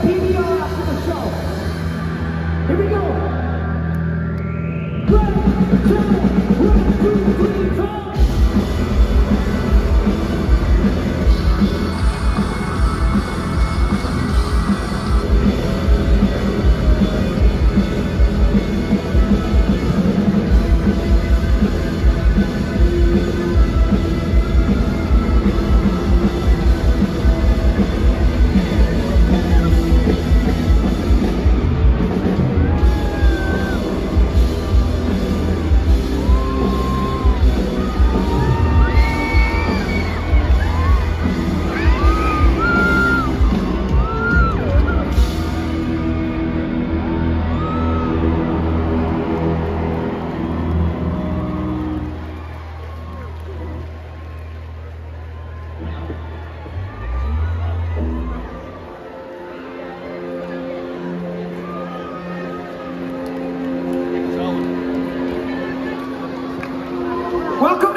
PBR after the show. Here we go. Welcome.